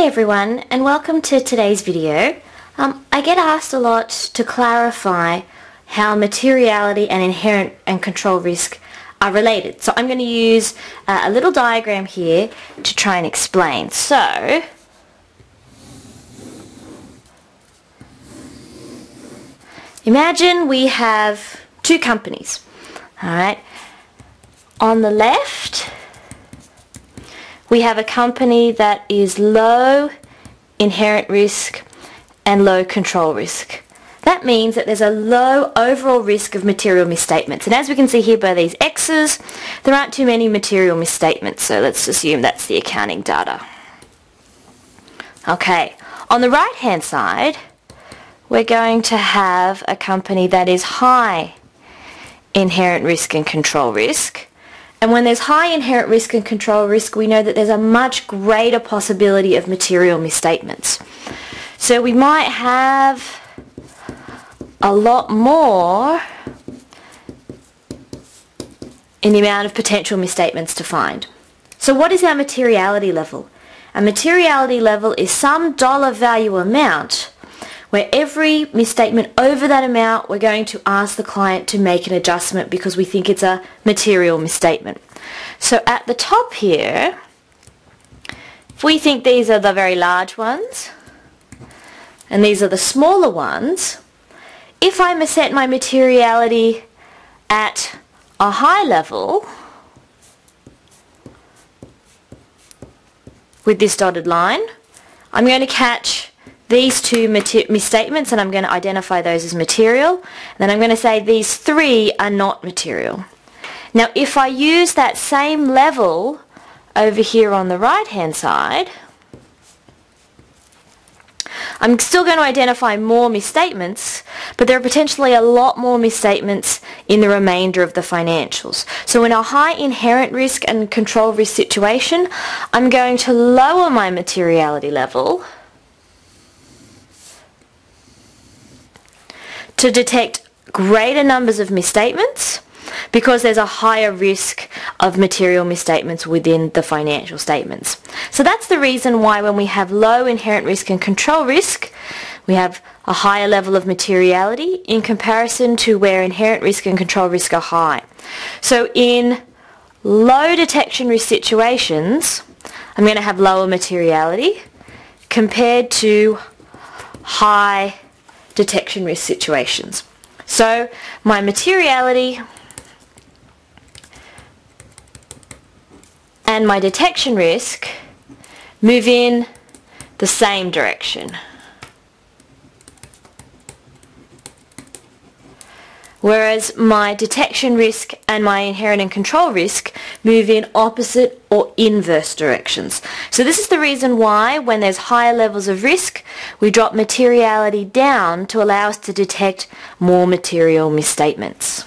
Hey everyone and welcome to today's video. Um, I get asked a lot to clarify how materiality and inherent and control risk are related. So I'm going to use uh, a little diagram here to try and explain. So imagine we have two companies. Alright. On the left we have a company that is low inherent risk and low control risk. That means that there's a low overall risk of material misstatements. And as we can see here by these X's, there aren't too many material misstatements. So let's assume that's the accounting data. Okay, on the right hand side, we're going to have a company that is high inherent risk and control risk. And when there's high inherent risk and control risk, we know that there's a much greater possibility of material misstatements. So we might have a lot more in the amount of potential misstatements to find. So what is our materiality level? A materiality level is some dollar value amount where every misstatement over that amount we're going to ask the client to make an adjustment because we think it's a material misstatement. So at the top here, if we think these are the very large ones and these are the smaller ones, if I set my materiality at a high level with this dotted line, I'm going to catch these two misstatements and I'm going to identify those as material. And then I'm going to say these three are not material. Now if I use that same level over here on the right hand side, I'm still going to identify more misstatements, but there are potentially a lot more misstatements in the remainder of the financials. So in a high inherent risk and control risk situation, I'm going to lower my materiality level to detect greater numbers of misstatements because there's a higher risk of material misstatements within the financial statements. So that's the reason why when we have low inherent risk and control risk, we have a higher level of materiality in comparison to where inherent risk and control risk are high. So in low detection risk situations, I'm going to have lower materiality compared to high detection risk situations. So my materiality and my detection risk move in the same direction. Whereas my detection risk and my inherent and control risk move in opposite or inverse directions. So this is the reason why when there's higher levels of risk we drop materiality down to allow us to detect more material misstatements.